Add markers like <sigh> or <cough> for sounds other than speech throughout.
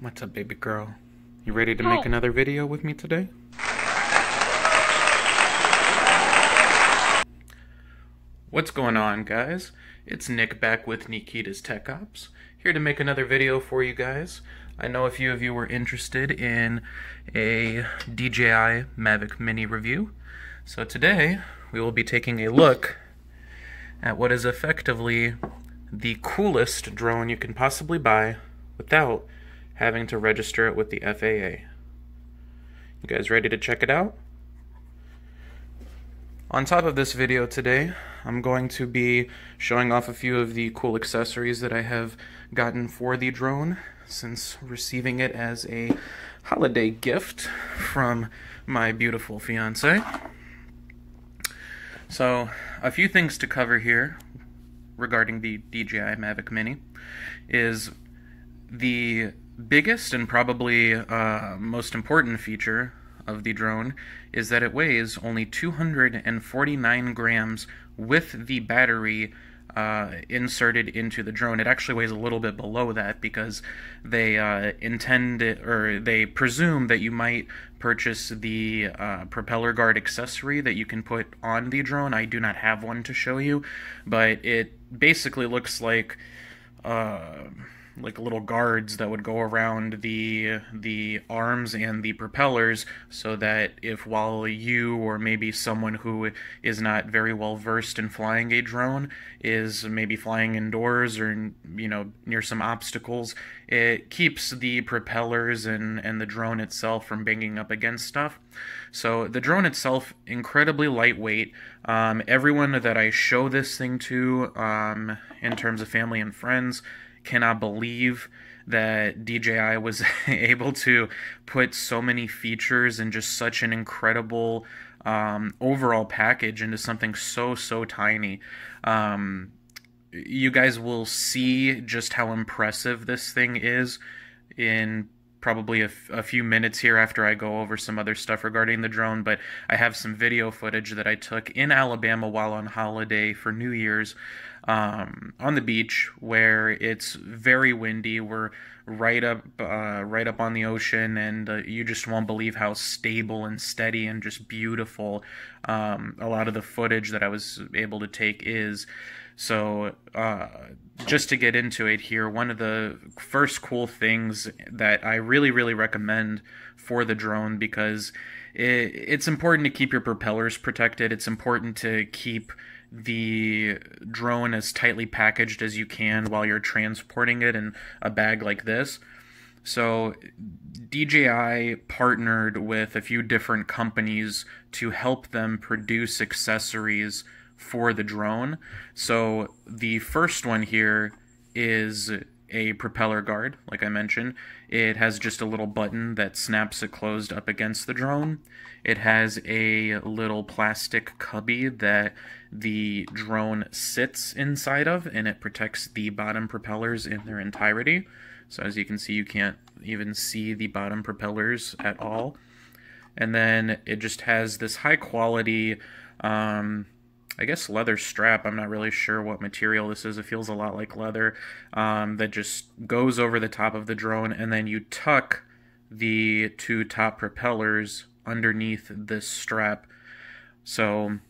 What's up, baby girl? You ready to make oh. another video with me today? What's going on, guys? It's Nick back with Nikita's Tech Ops, here to make another video for you guys. I know a few of you were interested in a DJI Mavic Mini review, so today we will be taking a look at what is effectively the coolest drone you can possibly buy without having to register it with the FAA. You guys ready to check it out? On top of this video today, I'm going to be showing off a few of the cool accessories that I have gotten for the drone since receiving it as a holiday gift from my beautiful fiance. So, a few things to cover here regarding the DJI Mavic Mini is the biggest and probably uh, most important feature of the drone is that it weighs only 249 grams with the battery uh, inserted into the drone. It actually weighs a little bit below that because they uh, intend it, or they presume that you might purchase the uh, propeller guard accessory that you can put on the drone. I do not have one to show you, but it basically looks like uh, like little guards that would go around the the arms and the propellers so that if while you or maybe someone who is not very well versed in flying a drone is maybe flying indoors or you know near some obstacles it keeps the propellers and and the drone itself from banging up against stuff. So the drone itself incredibly lightweight. Um, everyone that i show this thing to um, in terms of family and friends cannot believe that DJI was <laughs> able to put so many features and just such an incredible um, overall package into something so so tiny. Um, you guys will see just how impressive this thing is in probably a, few minutes here after I go over some other stuff regarding the drone, but I have some video footage that I took in Alabama while on holiday for New Year's um, on the beach where it's very windy. We're right up uh, right up on the ocean, and uh, you just won't believe how stable and steady and just beautiful um, a lot of the footage that I was able to take is. So, uh, just to get into it here, one of the first cool things that I really, really recommend for the drone because it, it's important to keep your propellers protected. It's important to keep the drone as tightly packaged as you can while you're transporting it in a bag like this. So, DJI partnered with a few different companies to help them produce accessories for the drone. So the first one here is a propeller guard, like I mentioned. It has just a little button that snaps it closed up against the drone. It has a little plastic cubby that the drone sits inside of, and it protects the bottom propellers in their entirety. So as you can see, you can't even see the bottom propellers at all. And then it just has this high quality um, I guess leather strap. I'm not really sure what material this is. It feels a lot like leather um, that just goes over the top of the drone, and then you tuck the two top propellers underneath this strap. So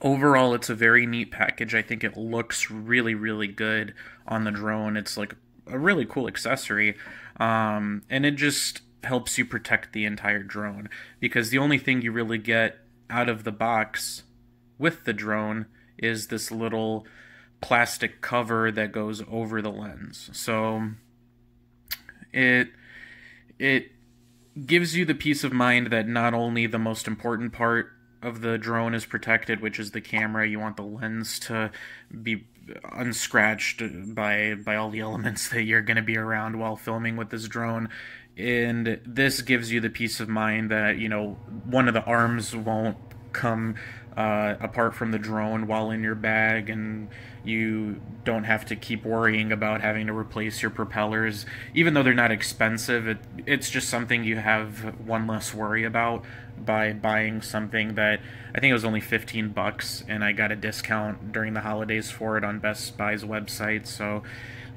overall, it's a very neat package. I think it looks really, really good on the drone. It's like a really cool accessory, um, and it just helps you protect the entire drone because the only thing you really get out of the box with the drone is this little plastic cover that goes over the lens. So it it gives you the peace of mind that not only the most important part of the drone is protected, which is the camera. You want the lens to be unscratched by by all the elements <laughs> that you're going to be around while filming with this drone. And this gives you the peace of mind that you know one of the arms won't come uh, apart from the drone while in your bag, and you don't have to keep worrying about having to replace your propellers. Even though they're not expensive, it, it's just something you have one less worry about by buying something that I think it was only 15 bucks, and I got a discount during the holidays for it on Best Buy's website. So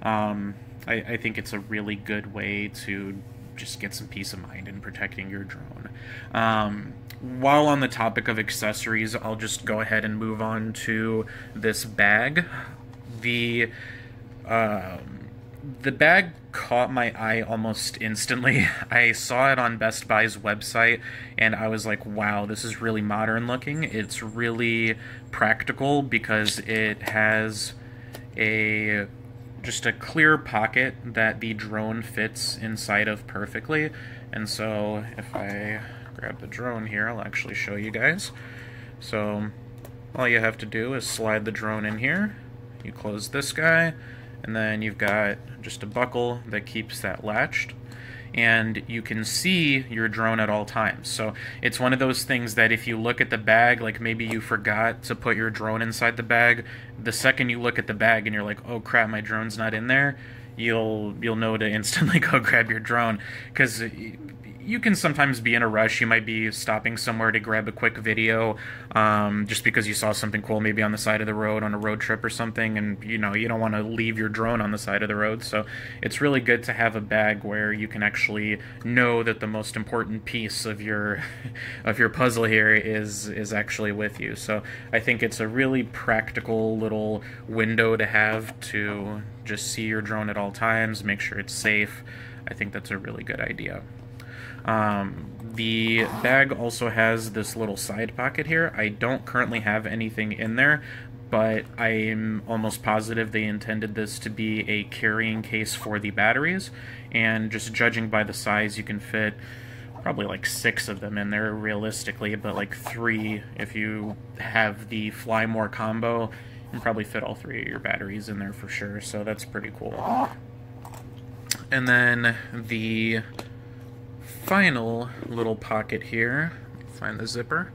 Um, I, I think it's a really good way to just get some peace of mind in protecting your drone. Um, while on the topic of accessories, I'll just go ahead and move on to this bag. The um, the bag caught my eye almost instantly. <laughs> I saw it on Best Buy's website and I was like, wow, this is really modern looking. It's really practical because it has a just a clear pocket that the drone fits inside of perfectly. And so if I grab the drone here, I'll actually show you guys. So all you have to do is slide the drone in here. You close this guy, and then you've got just a buckle that keeps that latched and you can see your drone at all times. So it's one of those things that if you look at the bag, like maybe you forgot to put your drone inside the bag, the second you look at the bag and you're like, "Oh crap, my drone's not in there," you'll you'll know to <laughs> instantly go grab your drone because you can sometimes be in a rush. You might be stopping somewhere to grab a quick video um, just because you saw something cool maybe on the side of the road on a road trip or something and you know you don't want to leave your drone on the side of the road so it's really good to have a bag where you can actually know that the most important piece of your <laughs> of your puzzle here is is actually with you so I think it's a really practical little window to have to just see your drone at all times make sure it's safe I think that's a really good idea. Um, the bag also has this little side pocket here. I don't currently have anything in there, but I'm almost positive they intended this to be a carrying case for the batteries. And just judging by the size, you can fit probably like six of them in there realistically, but like three if you have the Fly More combo. You probably fit all three of your batteries in there for sure, so that's pretty cool. And then the final little pocket here. Find the zipper.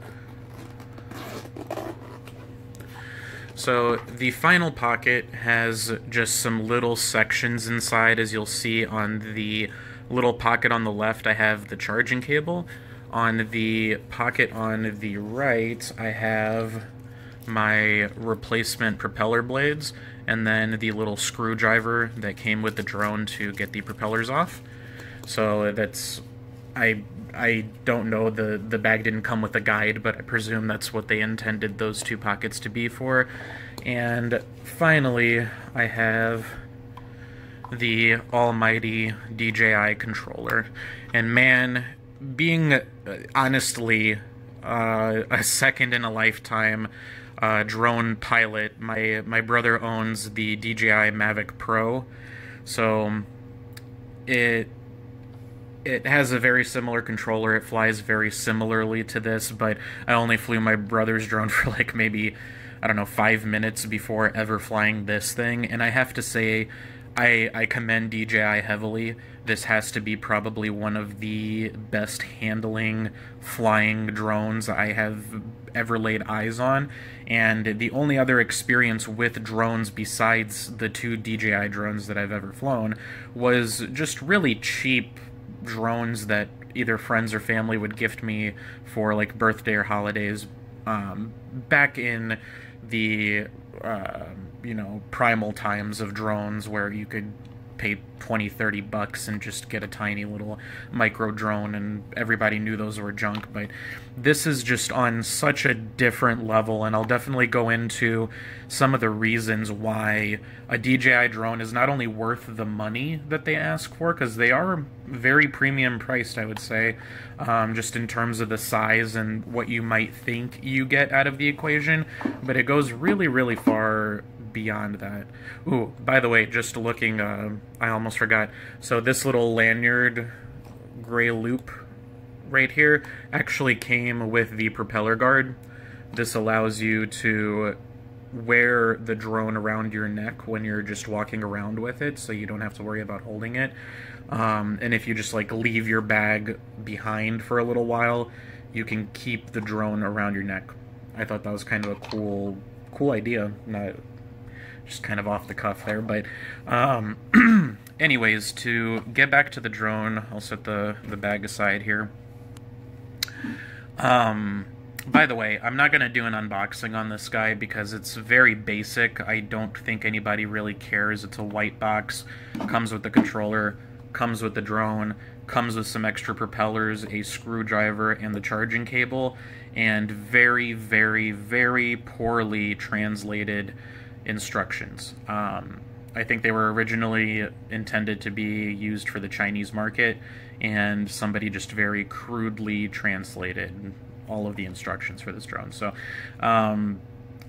So the final pocket has just some little sections inside as you'll see on the little pocket on the left I have the charging cable. On the pocket on the right I have my replacement propeller blades and then the little screwdriver that came with the drone to get the propellers off. So that's I I don't know the the bag didn't come with a guide, but I presume that's what they intended those two pockets to be for. And finally, I have the almighty DJI controller. And man, being uh, honestly uh, a second in a lifetime uh, drone pilot, my my brother owns the DJI Mavic Pro, so it it has a very similar controller. It flies very similarly to this, but I only flew my brother's drone <laughs> for like maybe, I don't know, five minutes before ever flying this thing. And I have to say, I, I commend DJI heavily. This has to be probably one of the best handling flying drones I have ever laid eyes on. And the only other experience with drones besides the two DJI drones that I've ever flown was just really cheap drones that either friends or family would gift me for like birthday or holidays um, back in the uh, you know primal times of drones where you could pay 20 30 bucks and just get a tiny little micro drone and everybody knew those were junk but this is just on such a different level and I'll definitely go into some of the reasons why a DJI drone is not only worth the money that they ask for because they are very premium priced I would say um, just in terms of the size and what you might think you get out of the equation but it goes really really far beyond that. Ooh, by the way, just looking, uh, I almost forgot. So this little lanyard gray loop right here actually came with the propeller guard. This allows you to wear the drone around your neck when you're just walking around with it so you don't have to worry about holding it. Um, and if you just like leave your bag behind for a little while, you can keep the drone around your neck. I thought that was kind of a cool cool idea. Not just kind of off the cuff there. But, um, <clears throat> anyways, to get back to the drone, I'll set the, the bag aside here. Um, by the way, I'm not going to do an unboxing on this guy because it's very basic. I don't think anybody really cares. It's a white box, comes with the controller, comes with the drone, comes with some extra propellers, a screwdriver, and the charging cable, and very, very, very poorly translated instructions. Um, I think they were originally intended to be used for the Chinese market, and somebody just very crudely translated all of the instructions for this drone. So, um,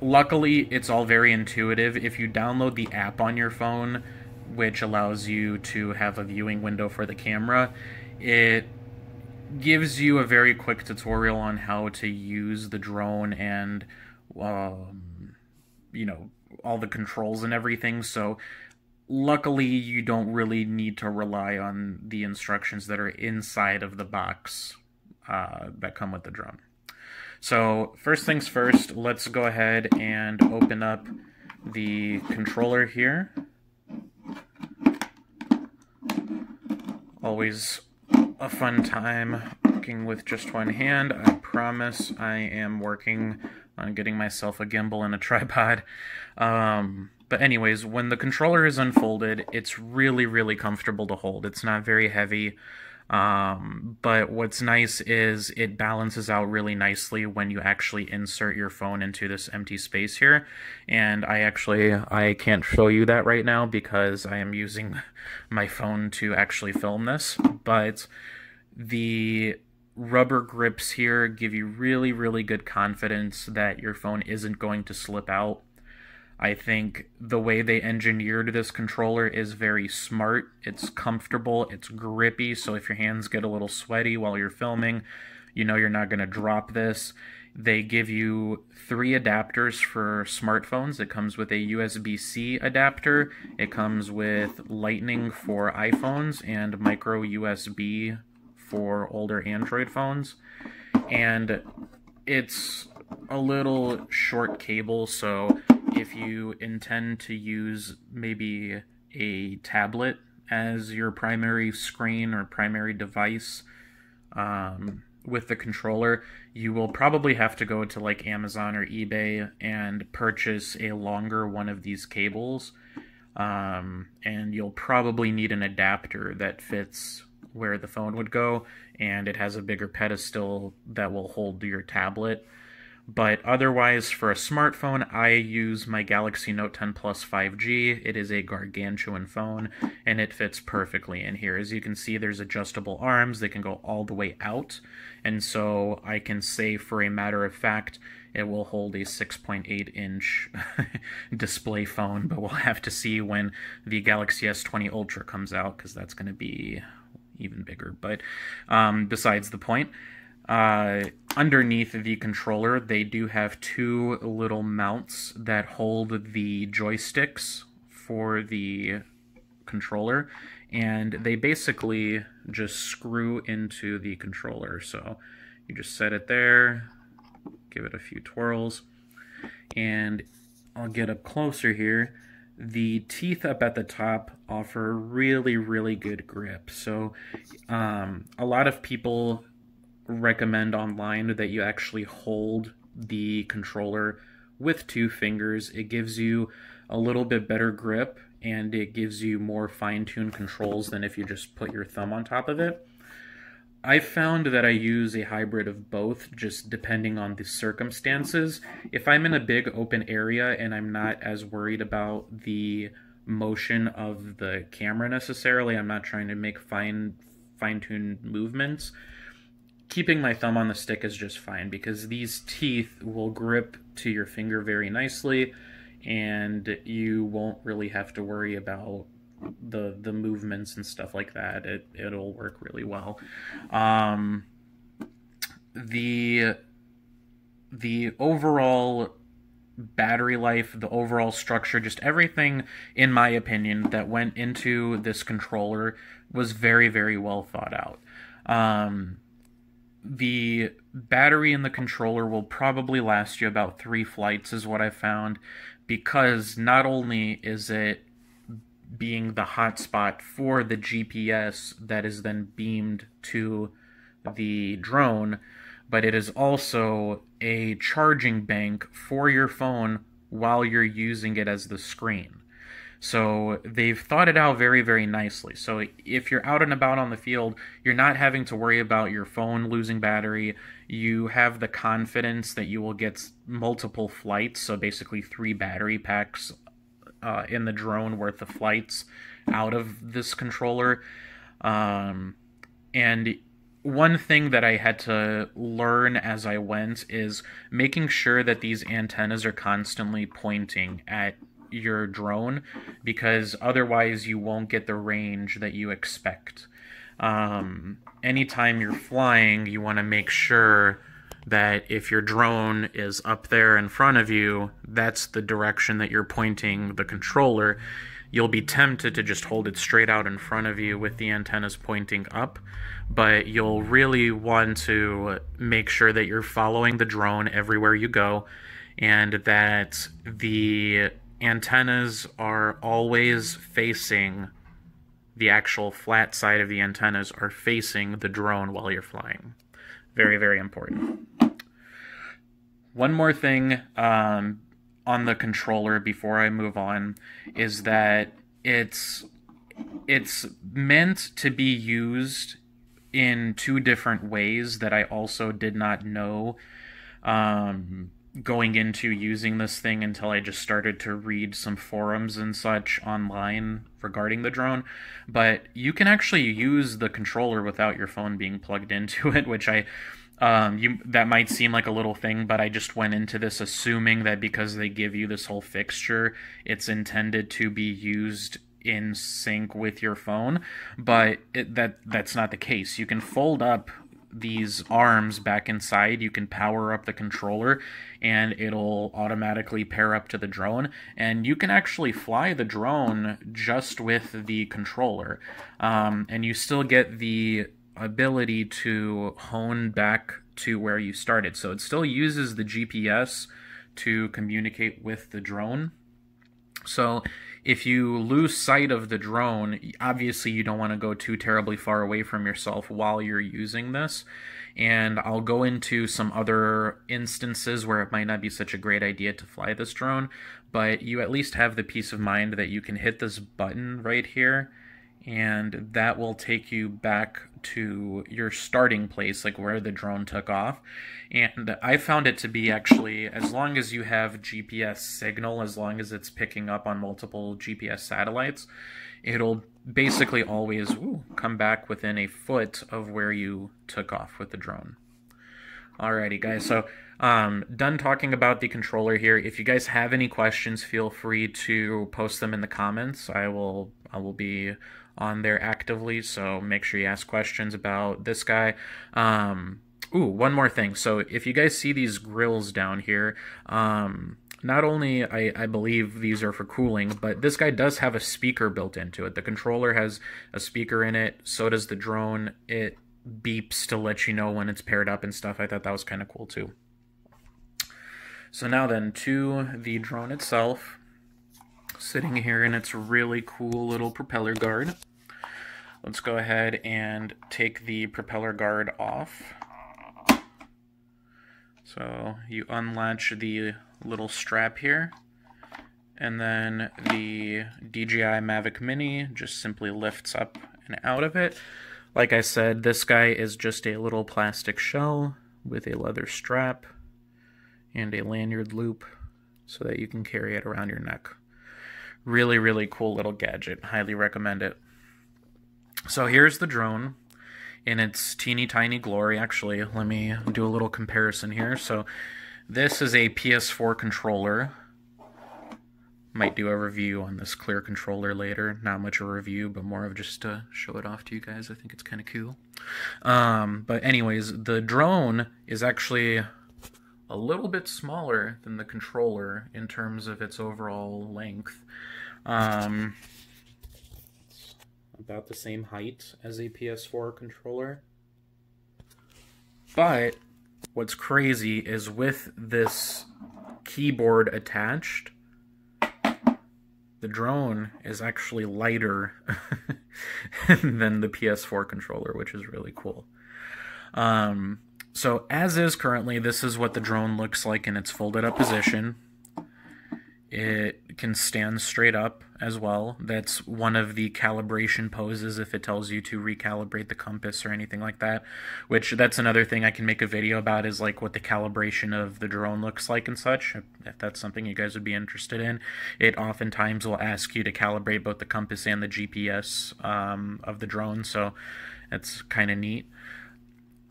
luckily, it's all very intuitive. If you download the app on your phone, which allows you to have a viewing window for the camera, it gives you a very quick tutorial on how to use the drone and, um, you know, all the controls and everything. So, luckily, you don't really need to rely on the instructions that are inside of the box uh, that come with the drone. So first things first, let's go ahead and open up the controller here. Always a fun time working with just one hand. I promise I am working on getting myself a gimbal and a <laughs> tripod. Um, but anyways, when the controller is unfolded, it's really, really comfortable to hold. It's not very heavy. Um, but what's nice is it balances out really nicely when you actually insert your phone into this empty space here. And I actually, I can't show you that right now because I am using <laughs> my phone to actually film this. But the rubber grips here give you really, really good confidence that your phone isn't going to slip out I think the way they engineered this controller is very smart. It's comfortable, it's grippy, so if your hands get a little sweaty while you're filming, you know you're not going to drop this. They give you three adapters for smartphones. It comes with a USB C adapter, it comes with Lightning for iPhones, and micro USB for older Android phones. And it's a little short cable, so if you intend to use maybe a tablet as your primary screen or primary device um, with the controller, you will probably have to go to like Amazon or eBay and purchase a longer one of these cables. Um, and you'll probably need an adapter that fits where the phone would go, and it has a bigger pedestal that will hold your tablet. But otherwise, for a smartphone, I use my Galaxy Note 10 Plus 5G. It is a gargantuan phone, and it fits perfectly in here. As you can see, there's adjustable arms. They can go all the way out. And so I can say, for a matter of fact, it will hold a 6.8 inch <laughs> display phone, but we'll have to see when the Galaxy S20 Ultra comes out, because that's going to be even bigger. But um, besides the point, uh, underneath the controller, they do have two little mounts that hold the joysticks for the controller, and they basically just screw into the controller. So you just set it there, give it a few twirls, and I'll get up closer here. The teeth up at the top offer really, really good grip. So um, a lot of people recommend online that you actually hold the controller with two fingers. It gives you a little bit better grip and it gives you more fine-tuned controls than if you just put your thumb on top of it. I found that I use a hybrid of both, just depending on the circumstances. If I'm in a big open area and I'm not as worried about the motion of the camera necessarily, I'm not trying to make fine fine-tuned movements, keeping my thumb on the stick is just fine because these teeth will grip to your finger very nicely and you won't really have to worry about the the movements and stuff like that it it'll work really well. Um the the overall battery life the overall structure just everything in my opinion that went into this controller was very very well thought out. Um the battery in the controller will probably last you about three flights, is what I found, because not only is it being the hotspot for the GPS that is then beamed to the drone, but it is also a charging bank for your phone while you're using it as the screen. So they've thought it out very, very nicely. So if you're out and about on the field, you're not having to worry about your phone losing battery. You have the confidence that you will get multiple flights, so basically three battery packs uh, in the drone worth of flights out of this controller. Um, and one thing that I had to learn as I went is making sure that these antennas are constantly pointing at your drone because otherwise you won't get the range that you expect. Um, anytime you're flying, you want to make sure that if your drone is up there in front of you, that's the direction that you're pointing the controller. You'll be tempted to just hold it straight out in front of you with the antennas pointing up, but you'll really want to make sure that you're following the drone everywhere you go and that the antennas are always facing the actual flat side of the antennas are facing the drone while you're flying. Very, very important. One more thing um, on the controller before I move on is that it's it's meant to be used in two different ways that I also did not know um, going into using this thing until I just started to read some forums and such online regarding the drone. But you can actually use the controller without your phone being plugged into <laughs> it, which I um, you that might seem like a little thing, but I just went into this assuming that because they give you this whole fixture, it's intended to be used in sync with your phone. But it, that that's not the case. You can fold up these arms back inside, you can power up the controller and it'll automatically pair up to the drone. And you can actually fly the drone just with the controller. Um, and you still get the ability to hone back to where you started. So it still uses the GPS to communicate with the drone. So if you lose sight of the drone, obviously you don't want to go too terribly far away from yourself while you're using this. And I'll go into some other instances where it might not be such a great idea to fly this drone, but you at least have the peace of mind that you can hit this button right here and that will take you back to your starting place, like where the drone took off. And I found it to be actually, as long as you have GPS signal, as long as it's picking up on multiple GPS satellites, it'll basically always ooh, come back within a foot of where you took off with the drone. Alrighty, guys. So, um, done talking about the controller here. If you guys have any questions, feel free to post them in the comments. I will, I will be on there actively. So make sure you ask questions about this guy. Um, ooh, one more thing. So if you guys see these grills down here, um, not only I, I believe these are for cooling, but this guy does have a speaker built into it. The controller has a speaker in it. So does the drone. It beeps to let you know when it's paired up and stuff. I thought that was kind of cool too. So now then, to the drone itself sitting here in its really cool little propeller guard. Let's go ahead and take the propeller guard off. So you unlatch the little strap here, and then the DJI Mavic Mini just simply lifts up and out of it. Like I said, this guy is just a little plastic shell with a leather strap and a lanyard loop so that you can carry it around your neck. Really, really cool little gadget. Highly recommend it. So here's the drone in its teeny tiny glory. Actually, let me do a little comparison here. So this is a PS4 controller. Might do a review on this clear controller later. Not much of a review, but more of just to show it off to you guys. I think it's kind of cool. Um, but anyways, the drone is actually a little bit smaller than the controller in terms of its overall length. Um, about the same height as a PS4 controller. But what's crazy is with this keyboard attached, the drone is actually lighter <laughs> than the PS4 controller, which is really cool. Um, So as is currently, this is what the drone looks like in its folded up position. It can stand straight up as well. That's one of the calibration poses if it tells you to recalibrate the compass or anything like that. Which that's another thing I can make a video about is like what the calibration of the drone looks like and such. If that's something you guys would be interested in, it oftentimes will ask you to calibrate both the compass and the GPS um, of the drone. So it's kind of neat.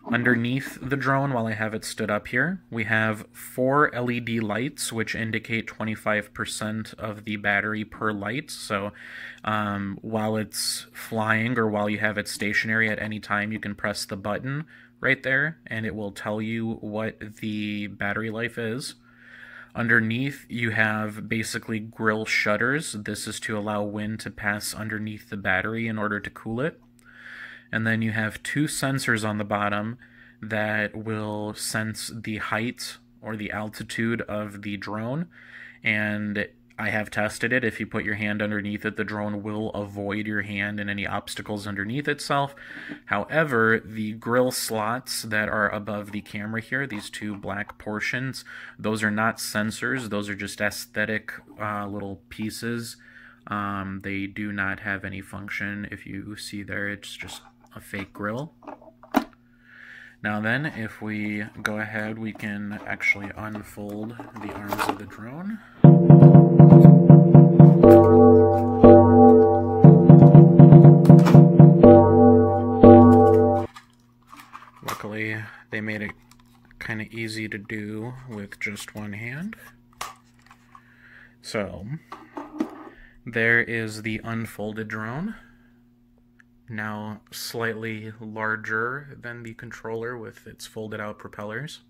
Underneath the drone, while I have it stood up here, we have four LED lights, which indicate 25% of the battery per light. So um, while it's flying or while you have it stationary at any time, you can press the button right there and it will tell you what the battery life is. Underneath, you have basically grill shutters. This is to allow wind to pass underneath the battery in order to cool it and then you have two sensors on the bottom that will sense the height or the altitude of the drone and I have tested it. If you put your hand underneath it, the drone will avoid your hand and any obstacles underneath itself. However, the grill slots that are above the camera here, these two black portions, those are not sensors. Those are just aesthetic uh, little pieces. Um, they do not have any function. If you see there, it's just a fake grill. Now then, if we go ahead, we can actually unfold the arms of the drone. Luckily, they made it kind of easy to do with just one hand. So, there is the unfolded drone now slightly larger than the controller with its folded out propellers.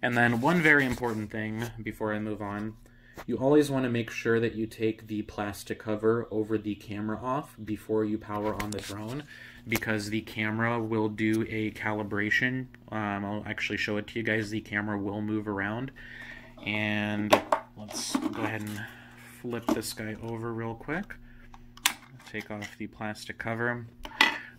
And then one very important thing before I move on, you always want to make sure that you take the plastic cover over the camera off before you power on the drone because the camera will do a calibration. Um, I'll actually show it to you guys. The camera will move around. And let's go ahead and flip this guy over real quick take off the plastic cover.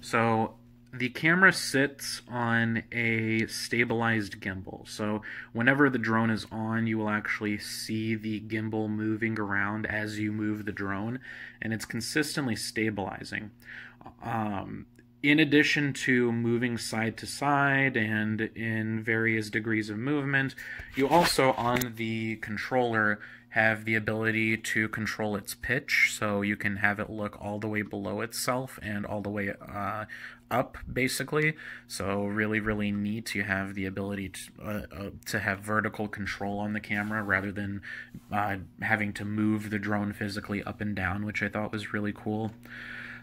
So the camera sits on a stabilized gimbal. So whenever the drone is on, you will actually see the gimbal moving around as you move the drone, and it's consistently stabilizing. Um, in addition to moving side to side and in various degrees of movement, you also on the controller have the ability to control its pitch, so you can have it look all the way below itself and all the way uh, up, basically. So really, really neat. You have the ability to, uh, uh, to have vertical control on the camera rather than uh, having to move the drone physically up and down, which I thought was really cool.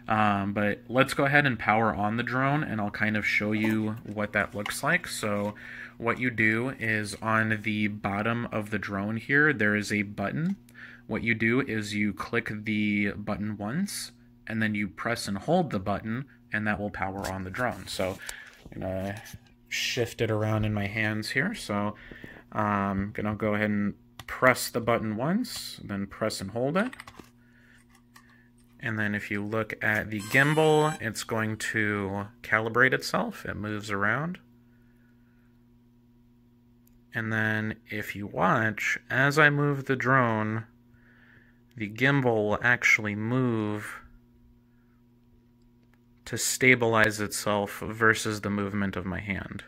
Um, but let's go ahead and power on the drone and I'll kind of show you what that looks like. So what you do is on the bottom of the drone here, there is a button. What you do is you click the button once and then you press and hold the button and that will power on the drone. So I'm gonna shift it around in my hands here. So I'm gonna go ahead and press the button once, then press and hold it. And then if you look at the gimbal, it's going to calibrate itself. It moves around. And then if you watch, as I move the drone, the gimbal will actually move to stabilize itself versus the movement of my hand.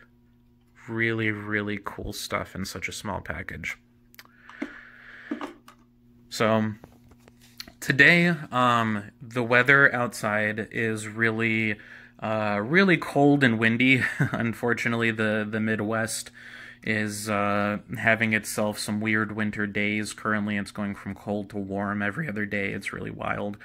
Really, really cool stuff in such a small package. So, today um, the weather outside is really uh, really cold and windy. <laughs> Unfortunately the the midwest is uh, having itself some weird winter days. Currently it's going from cold to warm every other day. It's really wild.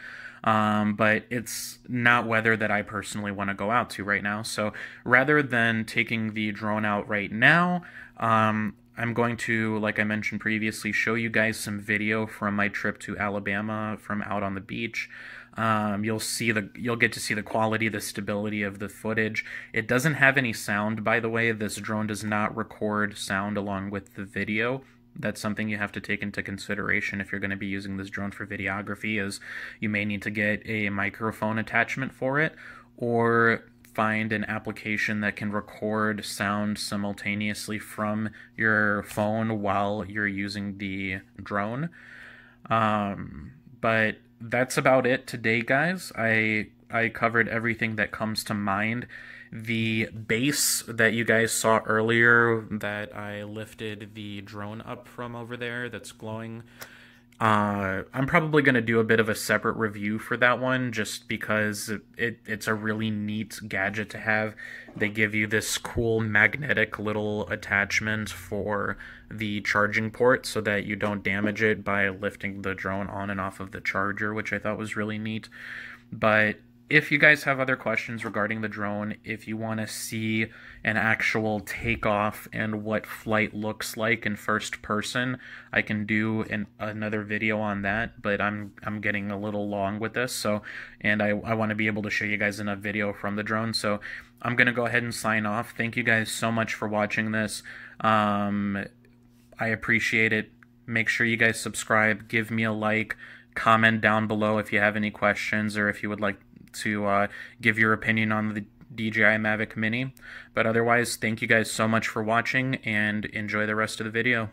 Um, but it's not weather that i personally want to go out to right now. So rather than taking the drone out right now um, I'm going to, like I mentioned previously, show you guys some video from my trip to Alabama from out on the beach. Um, you'll see the you'll get to see the quality, the stability of the footage. It doesn't have any sound, by the way. This drone does not record sound along with the video. That's something you have to take into consideration if you're going to be using this drone for videography. Is you may need to get a microphone attachment for it, or find an application that can record sound simultaneously from your phone while you're using the drone. Um, but that's about it today, guys. I I covered everything that comes to mind. The base that you guys saw earlier that I lifted the drone up from over there that's glowing uh, I'm probably going to do a bit of a separate review for that one just because it, it's a really neat gadget to have. They give you this cool magnetic little attachment for the charging port so that you don't damage it by lifting the drone on and off of the charger, which I thought was really neat. But if you guys have other questions regarding the drone, if you want to see an actual takeoff and what flight looks like in first person, I can do an, another video on that, but I'm I'm getting a little long with this, so and I, I want to be able to show you guys enough video from the drone, so I'm going to go ahead and sign off. Thank you guys so much for watching this. Um, I appreciate it. Make sure you guys subscribe, give me a like, comment down below if you have any questions or if you would like to uh, give your opinion on the DJI Mavic Mini. But otherwise, thank you guys so much for watching and enjoy the rest of the video.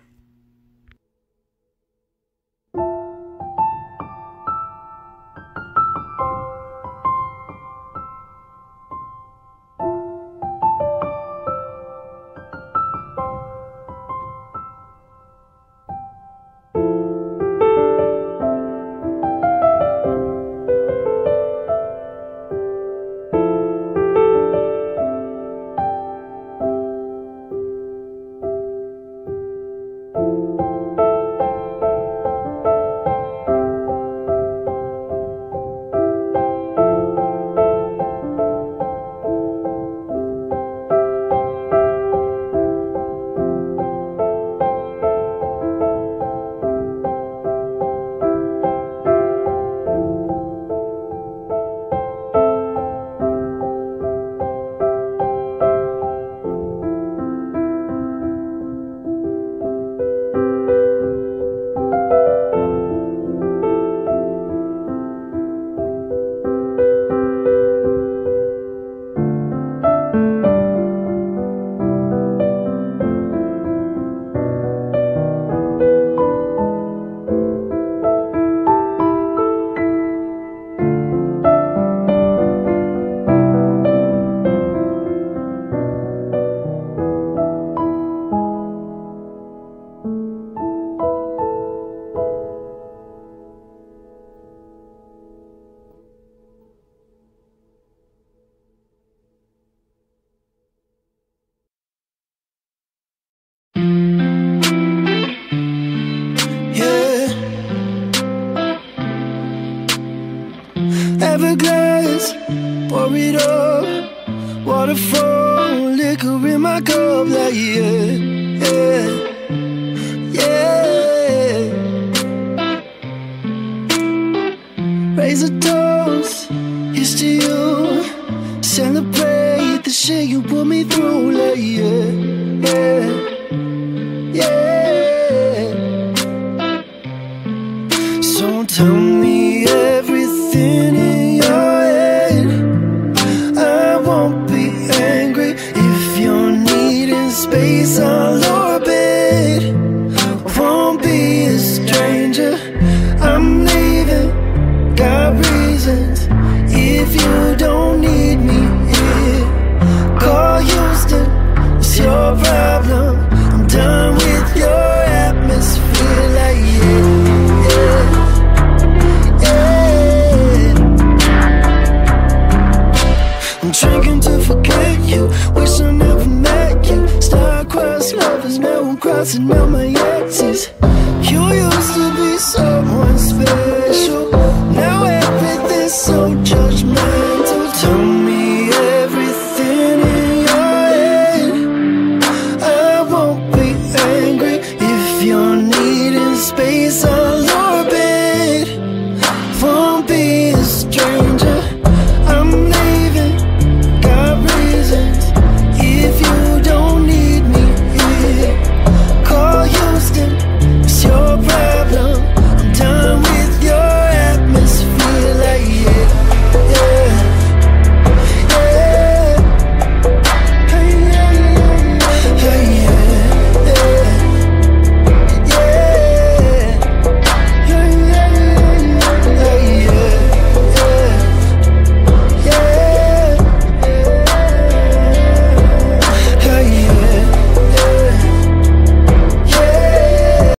Shit you